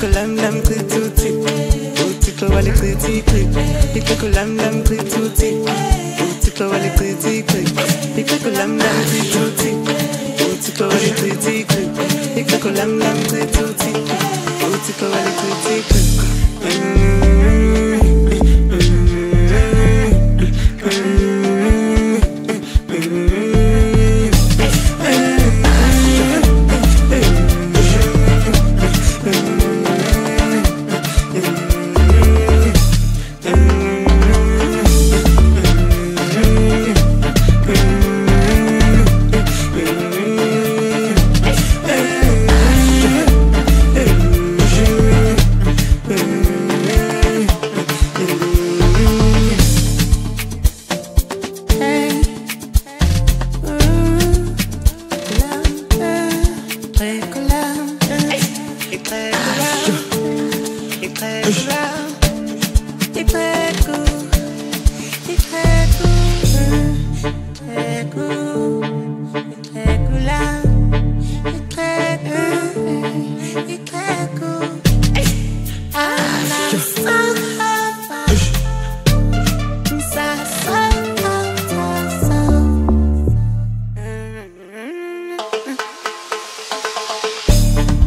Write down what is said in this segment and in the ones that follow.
little lam lam click tutti Tutti clovali clitti click Pick little lam lam click tutti Tutti clovali clitti click Pick little lam lam click tutti Tutti clovali clitti click lam lam click tutti Tutti clovali clitti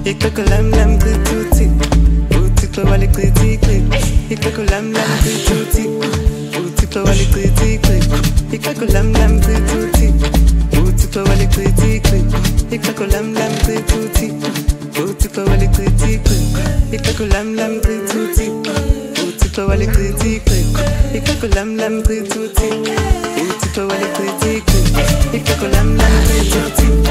Ik kijk alleen naar de toetie qithuthi uthixo walichithi ixhego lam lam qithuthi uthixo walichithi ixhego lam lam qithuthi uthixo walichithi ixhego lam lam qithuthi uthixo walichithi ixhego lam lam qithuthi uthixo walichithi ixhego lam lam qithuthi uthixo walichithi ixhego lam lam qithuthi uthixo